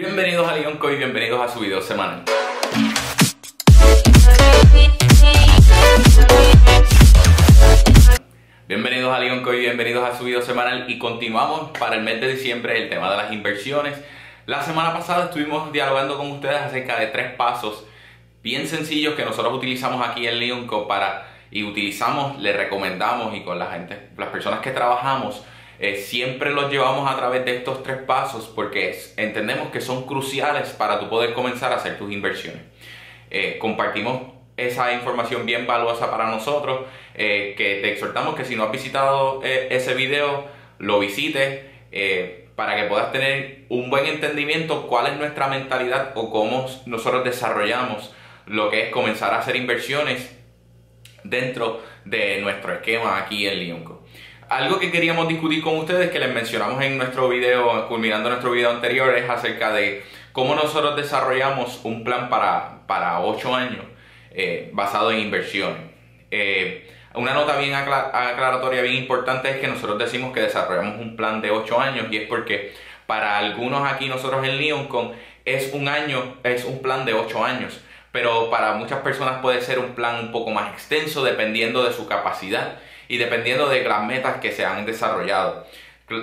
Bienvenidos a Lionco y bienvenidos a su video semanal. Bienvenidos a Lionco y bienvenidos a su video semanal y continuamos para el mes de diciembre el tema de las inversiones. La semana pasada estuvimos dialogando con ustedes acerca de tres pasos bien sencillos que nosotros utilizamos aquí en Lionco para y utilizamos, le recomendamos y con la gente, las personas que trabajamos eh, siempre los llevamos a través de estos tres pasos porque entendemos que son cruciales para tu poder comenzar a hacer tus inversiones. Eh, compartimos esa información bien valiosa para nosotros, eh, que te exhortamos que si no has visitado ese video, lo visites para que puedas tener un buen entendimiento cuál es nuestra mentalidad o cómo nosotros desarrollamos lo que es comenzar a hacer inversiones dentro de nuestro esquema aquí en Lionco. Algo que queríamos discutir con ustedes, que les mencionamos en nuestro video, culminando nuestro video anterior, es acerca de cómo nosotros desarrollamos un plan para, para 8 años eh, basado en inversiones. Eh, una nota bien aclaratoria, bien importante es que nosotros decimos que desarrollamos un plan de 8 años y es porque para algunos aquí nosotros en Leoncon es un año, es un plan de 8 años, pero para muchas personas puede ser un plan un poco más extenso dependiendo de su capacidad y dependiendo de las metas que se han desarrollado.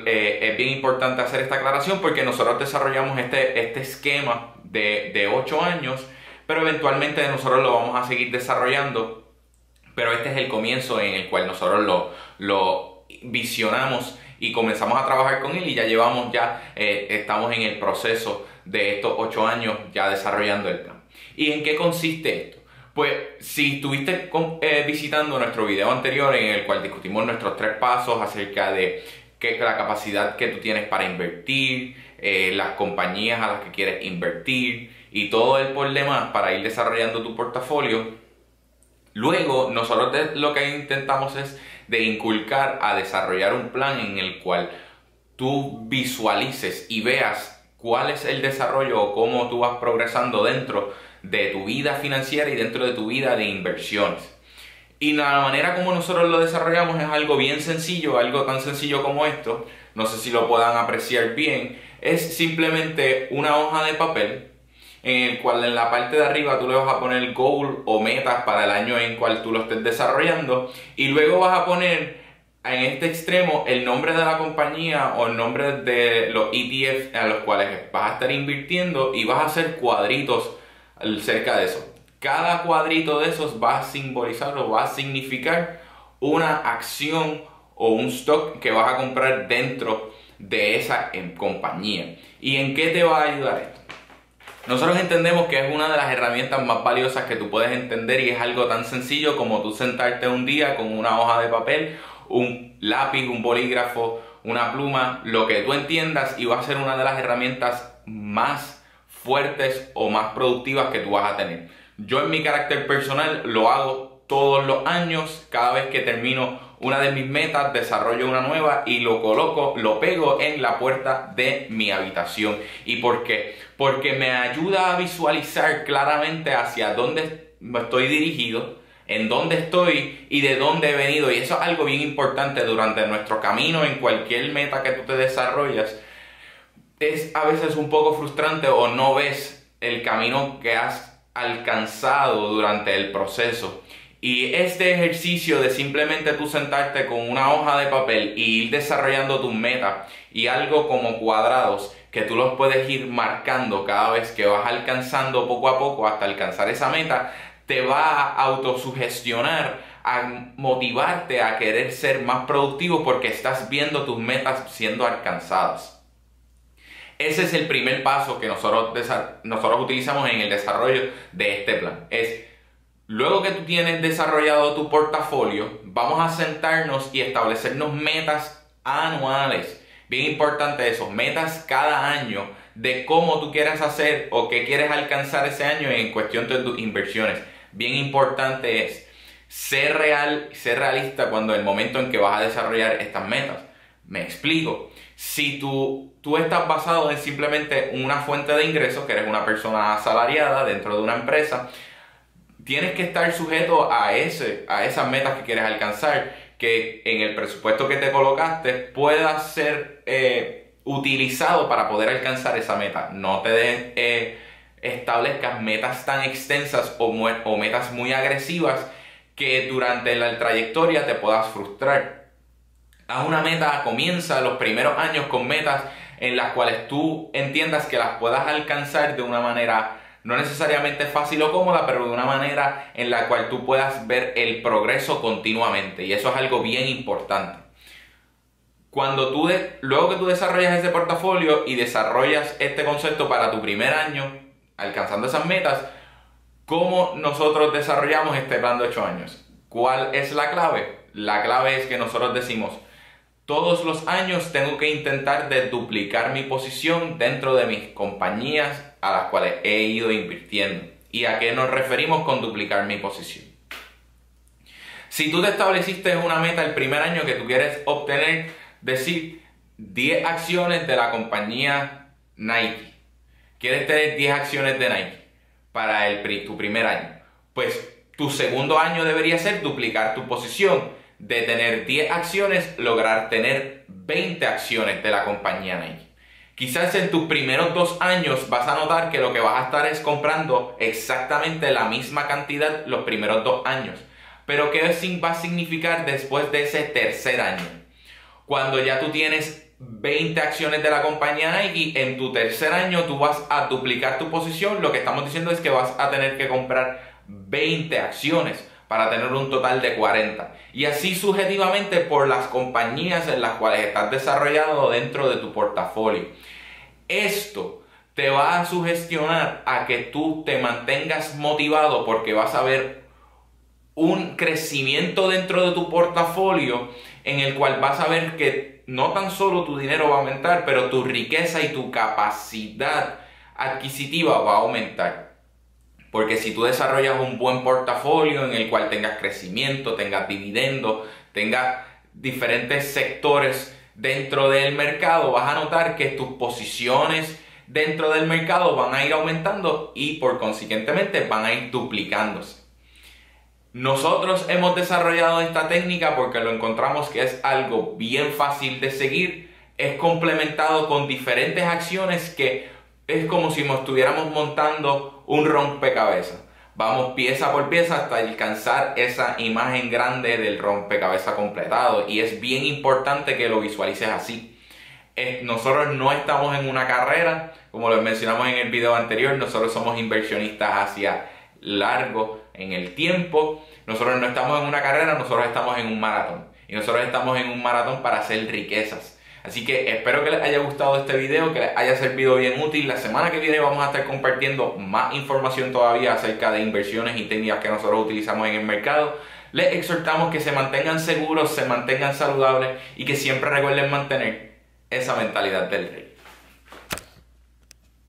Eh, es bien importante hacer esta aclaración porque nosotros desarrollamos este, este esquema de, de 8 años, pero eventualmente nosotros lo vamos a seguir desarrollando, pero este es el comienzo en el cual nosotros lo, lo visionamos y comenzamos a trabajar con él y ya llevamos ya, eh, estamos en el proceso de estos 8 años ya desarrollando el plan. ¿Y en qué consiste esto? Pues si estuviste eh, visitando nuestro video anterior en el cual discutimos nuestros tres pasos acerca de qué, la capacidad que tú tienes para invertir, eh, las compañías a las que quieres invertir y todo el problema para ir desarrollando tu portafolio, luego nosotros lo que intentamos es de inculcar a desarrollar un plan en el cual tú visualices y veas cuál es el desarrollo o cómo tú vas progresando dentro de tu vida financiera y dentro de tu vida de inversiones. Y la manera como nosotros lo desarrollamos es algo bien sencillo, algo tan sencillo como esto, no sé si lo puedan apreciar bien, es simplemente una hoja de papel en el cual en la parte de arriba tú le vas a poner goal o metas para el año en cual tú lo estés desarrollando. Y luego vas a poner en este extremo el nombre de la compañía o el nombre de los ETF a los cuales vas a estar invirtiendo y vas a hacer cuadritos cerca de eso. Cada cuadrito de esos va a simbolizar o va a significar una acción o un stock que vas a comprar dentro de esa em, compañía. ¿Y en qué te va a ayudar esto? Nosotros entendemos que es una de las herramientas más valiosas que tú puedes entender y es algo tan sencillo como tú sentarte un día con una hoja de papel, un lápiz, un bolígrafo, una pluma, lo que tú entiendas y va a ser una de las herramientas más fuertes o más productivas que tú vas a tener. Yo en mi carácter personal lo hago todos los años, cada vez que termino una de mis metas, desarrollo una nueva y lo coloco, lo pego en la puerta de mi habitación. ¿Y por qué? Porque me ayuda a visualizar claramente hacia dónde estoy dirigido, en dónde estoy y de dónde he venido. Y eso es algo bien importante durante nuestro camino en cualquier meta que tú te desarrollas es a veces un poco frustrante o no ves el camino que has alcanzado durante el proceso. Y este ejercicio de simplemente tú sentarte con una hoja de papel y ir desarrollando tus metas y algo como cuadrados que tú los puedes ir marcando cada vez que vas alcanzando poco a poco hasta alcanzar esa meta, te va a autosugestionar, a motivarte a querer ser más productivo porque estás viendo tus metas siendo alcanzadas. Ese es el primer paso que nosotros, nosotros utilizamos en el desarrollo de este plan. Es, luego que tú tienes desarrollado tu portafolio, vamos a sentarnos y establecernos metas anuales. Bien importante eso, metas cada año de cómo tú quieres hacer o qué quieres alcanzar ese año en cuestión de tus inversiones. Bien importante es ser real, ser realista cuando el momento en que vas a desarrollar estas metas. Me explico. Si tú, tú estás basado en simplemente una fuente de ingresos, que eres una persona asalariada dentro de una empresa, tienes que estar sujeto a, ese, a esas metas que quieres alcanzar, que en el presupuesto que te colocaste pueda ser eh, utilizado para poder alcanzar esa meta. No te eh, establezcas metas tan extensas o, o metas muy agresivas que durante la trayectoria te puedas frustrar. Haz una meta, comienza los primeros años con metas en las cuales tú entiendas que las puedas alcanzar de una manera no necesariamente fácil o cómoda, pero de una manera en la cual tú puedas ver el progreso continuamente. Y eso es algo bien importante. Cuando tú, luego que tú desarrollas ese portafolio y desarrollas este concepto para tu primer año, alcanzando esas metas, ¿cómo nosotros desarrollamos este plan de 8 años? ¿Cuál es la clave? La clave es que nosotros decimos, todos los años tengo que intentar duplicar mi posición dentro de mis compañías a las cuales he ido invirtiendo. ¿Y a qué nos referimos con duplicar mi posición? Si tú te estableciste una meta el primer año que tú quieres obtener, decir 10 acciones de la compañía Nike. Quieres tener 10 acciones de Nike para tu primer año. Pues tu segundo año debería ser duplicar tu posición de tener 10 acciones, lograr tener 20 acciones de la compañía Nike. Quizás en tus primeros dos años vas a notar que lo que vas a estar es comprando exactamente la misma cantidad los primeros dos años. Pero ¿qué va a significar después de ese tercer año? Cuando ya tú tienes 20 acciones de la compañía Nike, en tu tercer año tú vas a duplicar tu posición. Lo que estamos diciendo es que vas a tener que comprar 20 acciones para tener un total de 40. Y así subjetivamente por las compañías en las cuales estás desarrollado dentro de tu portafolio. Esto te va a sugestionar a que tú te mantengas motivado porque vas a ver un crecimiento dentro de tu portafolio en el cual vas a ver que no tan solo tu dinero va a aumentar, pero tu riqueza y tu capacidad adquisitiva va a aumentar. Porque si tú desarrollas un buen portafolio en el cual tengas crecimiento, tengas dividendo, tengas diferentes sectores dentro del mercado, vas a notar que tus posiciones dentro del mercado van a ir aumentando y por consiguientemente van a ir duplicándose. Nosotros hemos desarrollado esta técnica porque lo encontramos que es algo bien fácil de seguir, es complementado con diferentes acciones que es como si nos estuviéramos montando un rompecabezas. Vamos pieza por pieza hasta alcanzar esa imagen grande del rompecabezas completado. Y es bien importante que lo visualices así. Nosotros no estamos en una carrera, como lo mencionamos en el video anterior, nosotros somos inversionistas hacia largo en el tiempo. Nosotros no estamos en una carrera, nosotros estamos en un maratón. Y nosotros estamos en un maratón para hacer riquezas. Así que espero que les haya gustado este video, que les haya servido bien útil. La semana que viene vamos a estar compartiendo más información todavía acerca de inversiones y técnicas que nosotros utilizamos en el mercado. Les exhortamos que se mantengan seguros, se mantengan saludables y que siempre recuerden mantener esa mentalidad del rey.